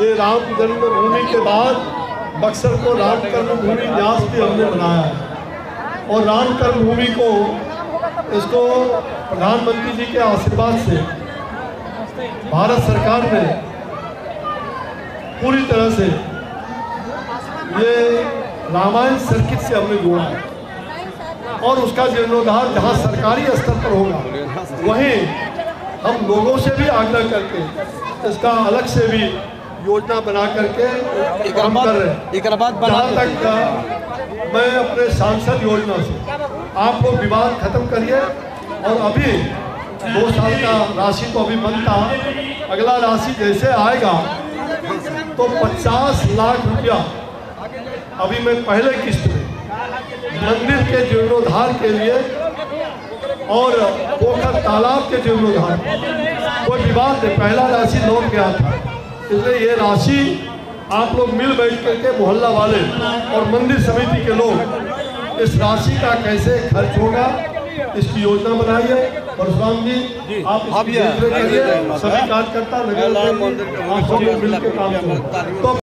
ये राम जन्मभूमि के बाद बक्सर को राम कर्मभूमि न्यास भी हमने बनाया है। और राम कर्मभूमि को इसको प्रधानमंत्री जी के आशीर्वाद से भारत सरकार ने पूरी तरह से ये रामायण सर्किट से हमने जोड़ा है। और उसका जीर्णोद्धार जहाँ सरकारी स्तर पर होगा, वहीं हम लोगों से भी आग्रह करके इसका अलग से भी योजना बना करके काम कर रहे हैं। जहाँ तक अ, मैं अपने सांसद योजना से आप लोग विवाद खत्म करिए और अभी दो साल का राशि तो अभी बनता अगला राशि जैसे आएगा तो 50 लाख रुपया अभी मैं पहले किस्त में मंदिर के जीर्णोद्धार के लिए और पोखर तालाब के जीर्णोद्धार कोई विवाद नहीं पहला राशि लौट गया था। इसलिए ये राशि आप लोग मिल बैठ करके मोहल्ला वाले और मंदिर समिति के लोग इस राशि का कैसे खर्च होगा इसकी योजना बनाइए। परशुराम जी आप करिए। सभी कार्यकर्ता नगर आप सब लोग मिल काम करो। तो